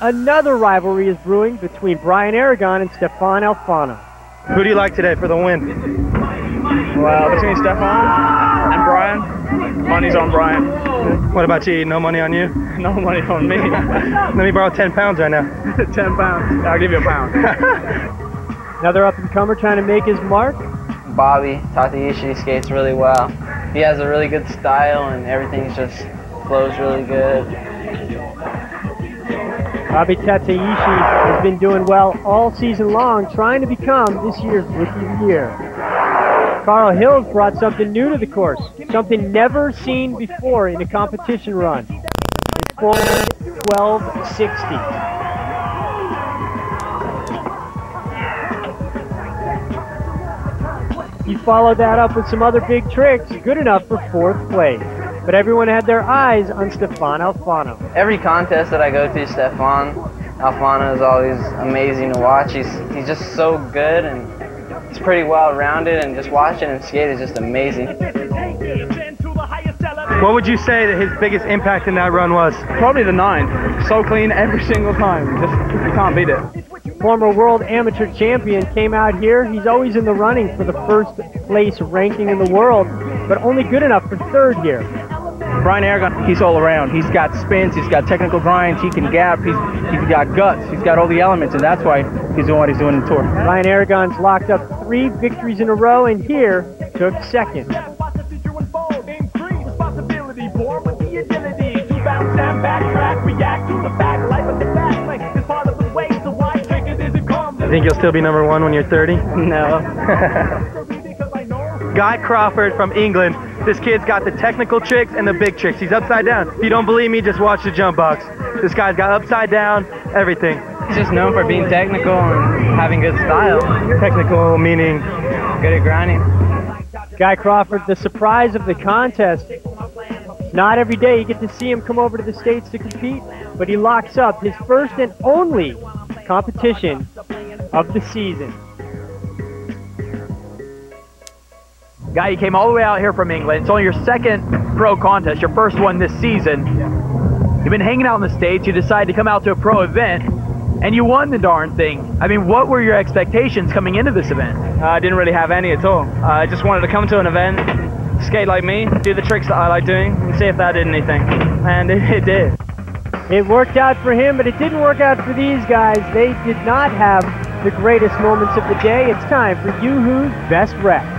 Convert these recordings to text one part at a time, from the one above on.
Another rivalry is brewing between Brian Aragon and Stefan Alfano. Who do you like today for the win? Well, between Stefan and Brian, money's on Brian. What about you? No money on you? No money on me. Let me borrow 10 pounds right now. 10 pounds. I'll give you a pound. Another up and comer trying to make his mark. Bobby Tateishi skates really well. He has a really good style and everything just flows really good. Bobby Tateishi has been doing well all season long, trying to become this year's Rookie of the Year. Carl Hills brought something new to the course, something never seen before in a competition run. It's 1260. He followed that up with some other big tricks, good enough for fourth place. But everyone had their eyes on Stefan Alfano. Every contest that I go to, Stefan Alfano is always amazing to watch. He's he's just so good and he's pretty well rounded and just watching him skate is just amazing. What would you say that his biggest impact in that run was? Probably the nine. So clean every single time. Just you can't beat it former world amateur champion, came out here. He's always in the running for the first place ranking in the world, but only good enough for third here. Brian Aragon, he's all around. He's got spins, he's got technical grinds, he can gap, he's, he's got guts, he's got all the elements, and that's why he's doing what he's doing in the tour. Brian Aragon's locked up three victories in a row, and here took second. You think you'll still be number one when you're 30? No. Guy Crawford from England. This kid's got the technical tricks and the big tricks. He's upside down. If you don't believe me, just watch the jump box. This guy's got upside down, everything. He's just known for being technical and having good style. Technical meaning? Good at grinding. Guy Crawford, the surprise of the contest. Not every day you get to see him come over to the States to compete, but he locks up his first and only competition of the season. Guy, you came all the way out here from England. It's only your second pro contest, your first one this season. You've been hanging out in the States. You decided to come out to a pro event, and you won the darn thing. I mean, what were your expectations coming into this event? Uh, I didn't really have any at all. Uh, I just wanted to come to an event, skate like me, do the tricks that I like doing, and see if that did anything. And it, it did. It worked out for him, but it didn't work out for these guys. They did not have the greatest moments of the day. It's time for Yoo-Hoo's Best Reps.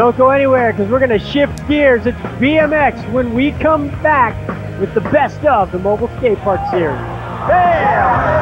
Don't go anywhere because we're going to shift gears. It's BMX when we come back with the best of the Mobile Skate Park Series. Damn!